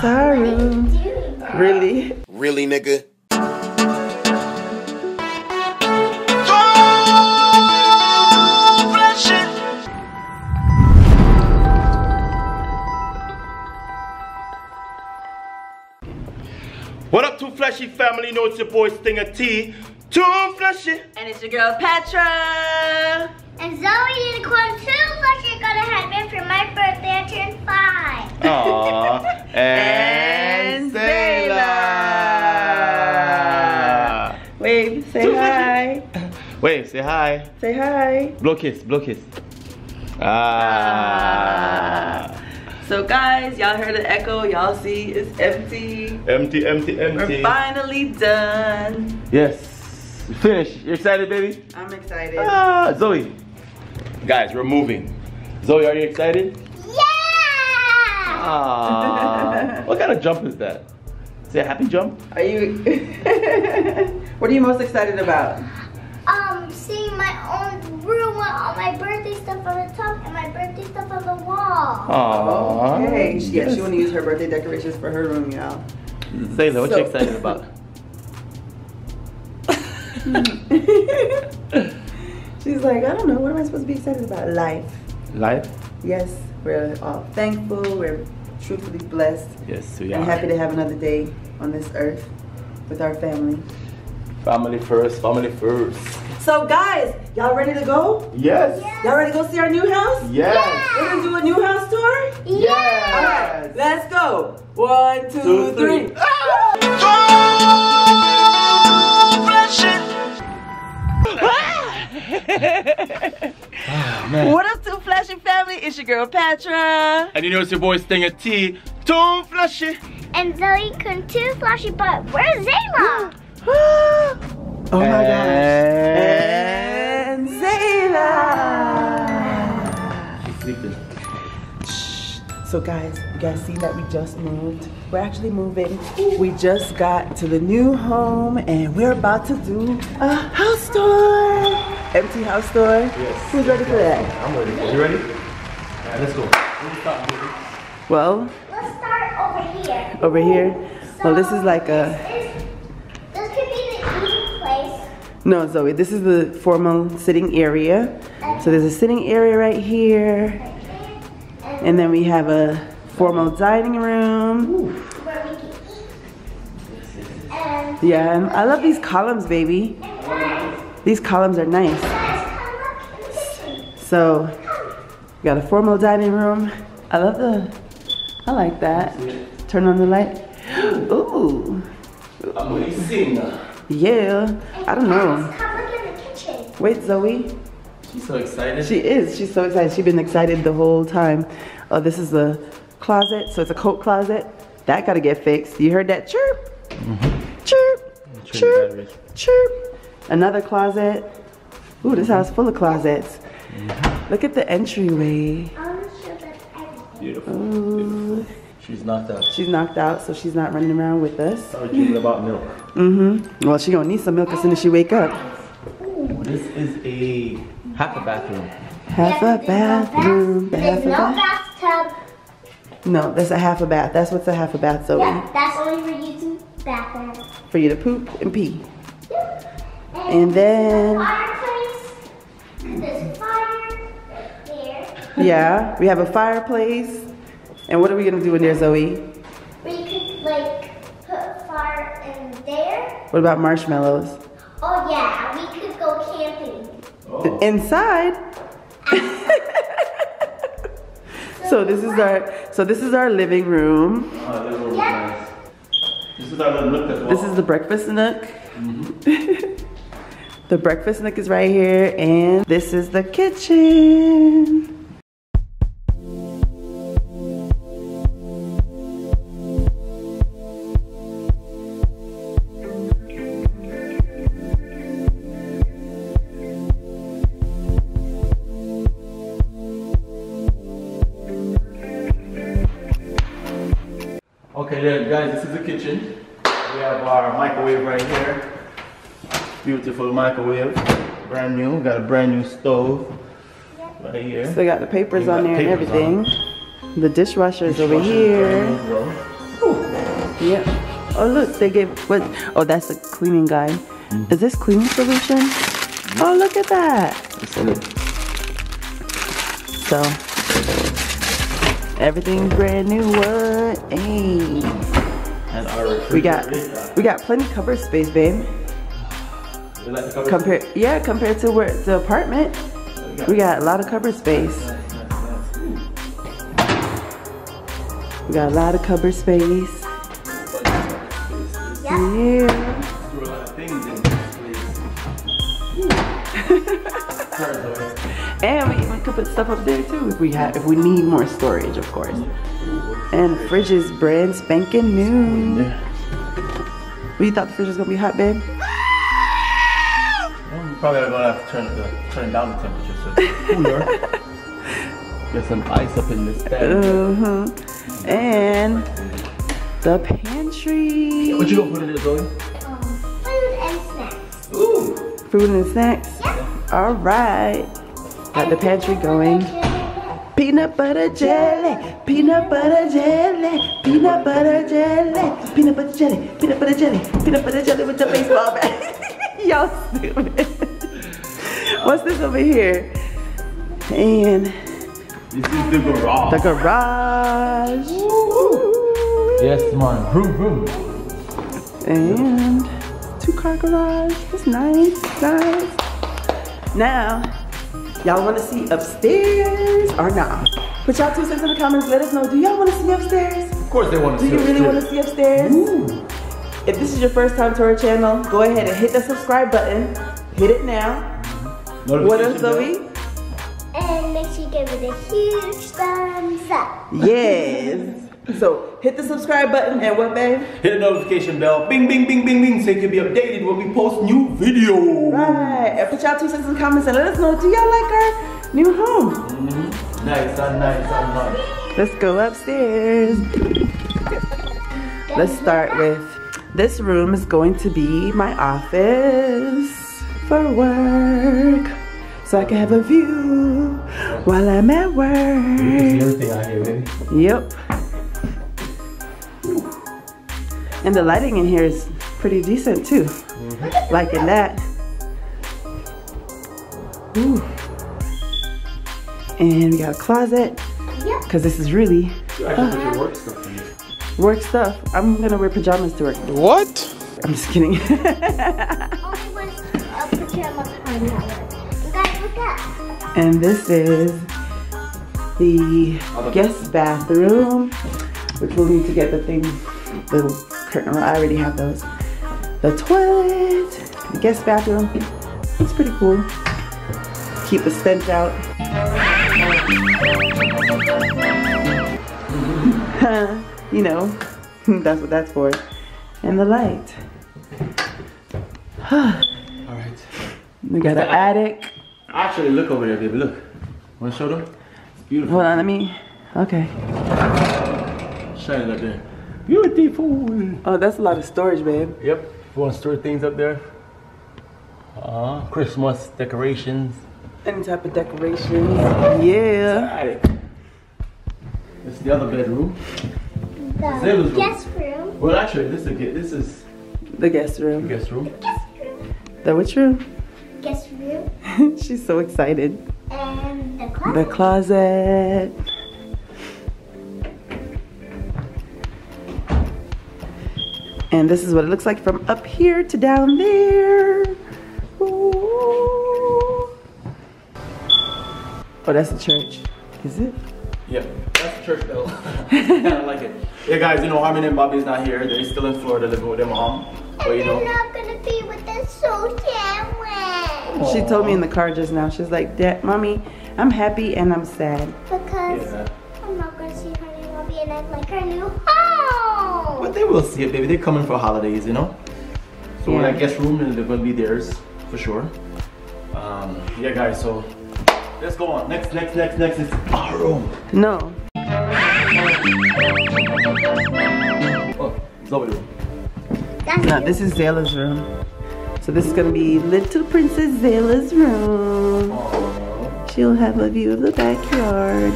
Sorry. Really? Really, nigga? What up, Too Flashy family? Know it's your boy Stingah Tee Too Flashy. And it's your girl Patra. And Zoe Unicorn 2 Flashy got a headband for my birthday. I turned 5. Aww. Say hi. Say hi. Blow kiss, blow kiss. Ah. So guys, y'all heard the echo. Y'all see it's empty. Empty, empty, empty. We're finally done. Yes. Finish. You excited, baby? I'm excited. Ah, Zoe. Guys, we're moving. Zoe, are you excited? Yeah! Ah. what kind of jump is that? Is it a happy jump? Are you? what are you most excited about? Seeing my own room with all my birthday stuff on the top and my birthday stuff on the wall. Aww. Okay. She, yeah, she want to use her birthday decorations for her room, y'all. Zayla, what So- you excited about? She's like, I don't know. What am I supposed to be excited about? Life. Life? Yes, we're all thankful. We're truthfully blessed Yes, we are. and are. happy to have another day on this earth with our family. Family first, family first. So, guys, y'all ready to go? Yes. Y'all ready to go see our new house? Yes. We're gonna do a new house tour? Yes. All right, let's go. One, two, Two, three. three. Ah! Ah, what up, Two Flashy family? It's your girl Patra. And you know it's your boy Stingah Tee Too Flashy. And Zoe Unicorn 2 Flashy, but where's Zayla? oh my gosh. And Zayla. She's sleeping. So guys, you guys see that we just moved. We're actually moving. We just got to the new home and we're about to do a house tour. Empty house tour. Yes. Who's ready for that? I'm ready. Are you ready? Alright, let's go. Where we start, baby? Well, Let's start over here. over here. Well, this is like a This, this could be the eating place. No, Zoe. This is the formal sitting area. So there's a sitting area right here, and then we have a formal dining room. Yeah, I love these columns, baby. These columns are nice. So, we got a formal dining room. I love the, I like that. Turn on the light. Ooh, Amazing. Yeah. I don't know. Come look in the kitchen. Wait, Zoe. She's so excited. She is. She's so excited. She's been excited the whole time. Oh, this is the closet. So it's a coat closet. That gotta get fixed. You heard that chirp? Mm-hmm. Chirp. Chirp. Chirp. Another closet. Ooh, this house full of closets. Mm-hmm. Look at the entryway. I want to show them everything. Beautiful. Ooh. She's knocked out. She's knocked out, so she's not running around with us. I was dreaming about milk. Mm-hmm. Well, she gonna need some milk as soon as she wake up. This is a half a bathroom. Half a bathroom. There's Half a no bath. bathtub. No, that's a half a bath. That's what's a half a bath, Zoe. Yeah, that's only for using bathroom. For you to poop and pee. And then, Fireplace. There's fire there. yeah, we have a fireplace. And what are we gonna do in there, Zoe? We could like put fire in there. What about marshmallows? Oh yeah, we could go camping. Oh. Inside. so this is our so this is our living room. Oh, that Yeah. nice. This is our little nook as well. This is the breakfast nook. Mm-hmm. the breakfast nook is right here, and this is the kitchen. Then, guys, this is the kitchen. We have our microwave right here. Beautiful microwave, brand new. Got a brand new stove right here. So they got the papers on there and papers on everything. The dishwasher's over here. brand new as well. Yeah. Oh look, they gave what? Oh, that's the cleaning guy. Mm-hmm. Is this cleaning solution? Oh, look at that. So everything's brand new. What? Hey. And our We got we got plenty of cover space, babe. Like? Compared, yeah, compared to where the apartment, we got a lot of cover space. Nice, nice, nice. We got a lot of cover space. Yeah. Yeah. And we even could put stuff up there too if we have if we need more storage, of course. And fridge is brand spanking new. Yeah. What you thought the fridge was gonna be hot, babe? Well, we probably gonna have to turn the turn down the temperature so it's cooler. Get some ice up in this bag. Uh-huh. And the pantry. What you gonna put in there, Zoe? Um, food and snacks. Ooh. Food and snacks. All right. Got the pantry going. Peanut butter jelly, peanut butter jelly, peanut butter jelly, peanut butter jelly, peanut butter jelly, peanut butter jelly with the baseball bat. Y'all stupid. What's this over here? And This is the garage. the garage. yes, man. Vroom, vroom. And two car garage. That's nice, nice. Now, y'all want to see upstairs or not? Put y'all two cents in the comments. Let us know. Do y'all want to see upstairs? Of course they want to see. Do you really want to see upstairs? Ooh. If this is your first time to our channel, go ahead and hit the subscribe button. Hit it now. What else, Notification. Zoe? And make sure you give it a huge thumbs up. Yes. So hit the subscribe button and what, babe? Hit the notification bell. Bing, bing, bing, bing, bing. So you can be updated when we post new videos. Right. And put y'all two cents in the comments and let us know. Do y'all like our new home? Mm-hmm. Nice and nice and nice. Let's go upstairs. Let's start with this room is going to be my office for work. So I can have a view while I'm at work. You can see everything out here, baby. Yep. And the lighting in here is pretty decent too. Liking that. Ooh. And we got a closet because this is really You actually put your work stuff work stuff. I'm gonna wear pajamas to work. What? I'm just kidding. Only one uh, pajama party. You guys look up. and this is the guest bathroom, which we'll need to get the thing, little curtain. I already have those. The toilet, the guest bathroom. It's pretty cool. Keep the stench out. you know, that's what that's for. And the light. Alright. We got an attic. Actually, look over there, baby. Look. Want to show them? It's beautiful. Hold on, let me. Okay. Shine it up there. Beautiful. Oh, that's a lot of storage, babe. Yep. If you want to store things up there. Uh, Christmas decorations. Any type of decorations. Yeah. Attic. This the other bedroom. Zillow's The room. guest room. Well, actually, this is a, this is The guest the room. guest room. Guest room. The which room? Guest room. She's so excited. And the The closet. And this is what it looks like from up here to down there. Ooh. Oh, that's the church. Is it? Yeah, that's the church bell. I like it. Yeah, guys, you know, Harmon and Bobby's not here. They're still in Florida living with their mom. But you And know, they're not gonna be with us so sad. She told me in the car just now. She's like, Dad, mommy, I'm happy and I'm sad. Because yeah. I'm not gonna see her new Bobby and act like her new home. But they will see it, baby. They're coming for holidays, you know? So when I guest room, they're gonna be theirs, for sure. Um, yeah, guys, so let's go on. Next, next, next, next is our room. No. Oh, Zoe room. That's No, this is Zayla's room. So this is gonna be little Princess Zayla's room. Aww. She'll have a view of the backyard.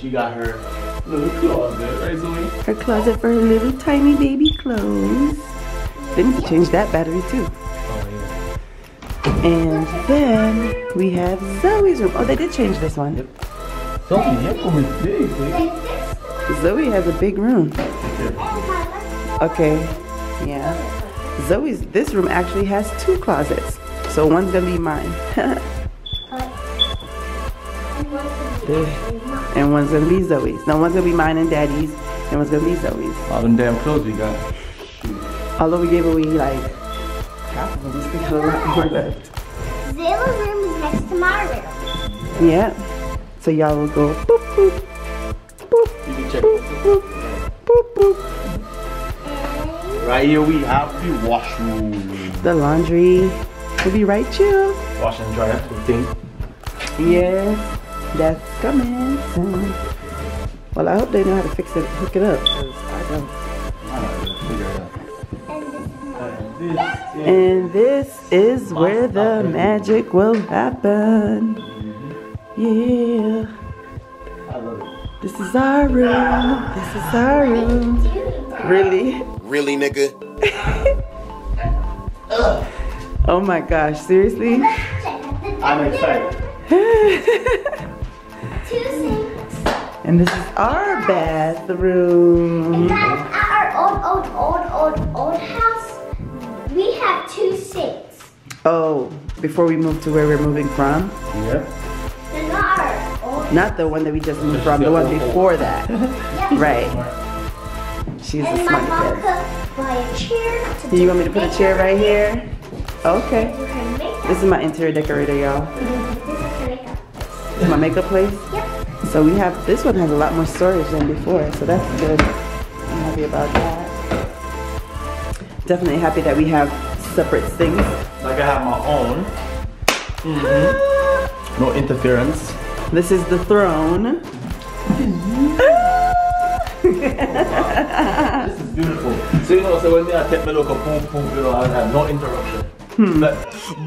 She got her Little closet, right, Zoe? Her closet for her little tiny baby clothes. They need to change that battery too. Oh, And then we have Zoe's room. Oh, they did change this one. yeah. Zoe, your room is big, baby. Zoe has a big room. Okay, yeah. Zoe's, this room actually has two closets. So one's gonna be mine. and one's gonna be Zoe's. No, one's gonna be mine and Daddy's, and one's gonna be Zoe's. All them damn clothes we got. Although we gave away like half of them, we still have a lot more left. Zayla's room is next to my room. Yeah. So y'all will go boop boop boop You can check. boop boop boop boop. Right here we have the washroom. The laundry We'll be right chill. Wash and dry everything. Yes, that's coming soon. Well, I hope they know how to fix it, hook it up, 'cause I don't. Figure it out. and this And this And this is where the magic will happen. Yeah, I love it. this is our room. This is our room. Really? Really, nigga? Oh my gosh, seriously? I'm excited. Two sinks. And this is our bathroom. Guys, at our old, old, old, old, old house, we have two sinks. Oh, before we move to where we're moving from? Yeah. They're not our old. Not the one that we just moved from, the one before that. Yeah. Right. She's a And my smart mom kid. could buy a chair. To You want me to put a chair right here? Okay. Do her makeup. This is my interior decorator, y'all. This is her makeup. This is my makeup place. Yep. So we have, this one has a lot more storage than before, so that's good. I'm happy about that. Definitely happy that we have separate things. Like I have my own. Mhm. No interference. This is the throne. This is beautiful. So you know, so when I take my look at boom boom, you know, I have no interruption. But,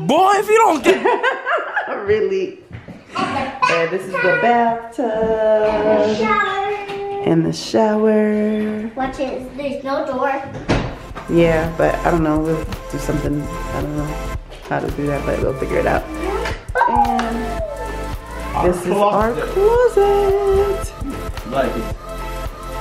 Boy, if you don't get really. And this is the The bathtub shower. and the shower. Watch it. There's no door. Yeah, but I don't know. We'll do something. I don't know how to do that, but we'll figure it out. And this is our closet. like it.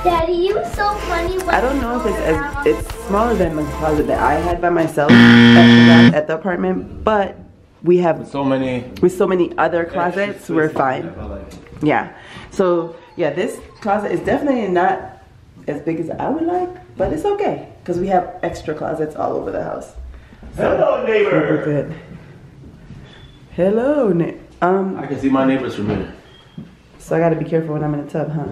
Daddy, you were so funny. When I don't know if it's as it's smaller than the closet that I had by myself at the, at the apartment, but we have So many. with so many other closets, we're fine. I like it. Yeah. So yeah, this closet is definitely not as big as I would like, but it's okay because we have extra closets all over the house. Hello, We're neighbor. good. Hello, Nick. Um, I can see my neighbors from here. so I gotta be careful when I'm in the tub, huh?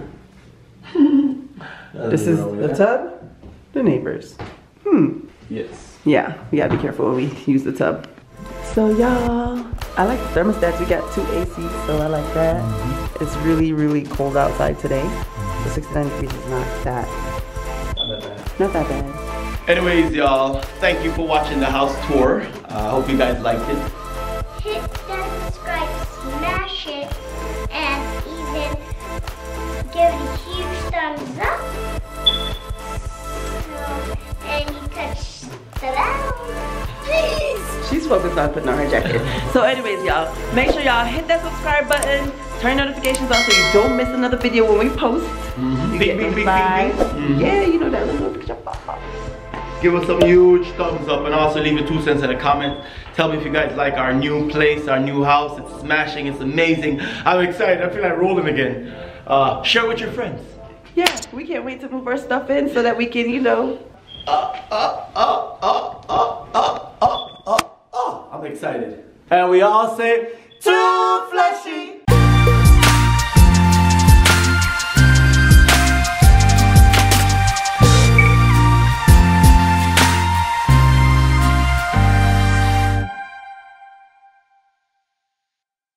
This is the tub, the neighbors. Hmm. Yes. Yeah, we gotta be careful when we use the tub. So y'all, I like the thermostats. We got two ACs, so I like that. It's really, really cold outside today. So 69 degrees is not that, bad not that bad. Anyways, y'all, thank you for watching the house tour. I uh, hope you guys liked it. hit that subscribe, smash it, and even give it a huge She's focused on putting on her jacket. so anyways, y'all, make sure y'all hit that subscribe button, turn notifications on so you don't miss another video when we post. You Bing, get bing, bing, bing, notified. bing. Mhm. Yeah, you know that little notification pop up. Give us some huge thumbs up and also leave your two cents in the comment. Tell me if you guys like our new place, our new house. It's smashing, it's amazing. I'm excited, I feel like rolling again. Uh, share with your friends. Yeah, we can't wait to move our stuff in so that we can, you know, Uh, uh, uh, excited. And we all say, too flashy.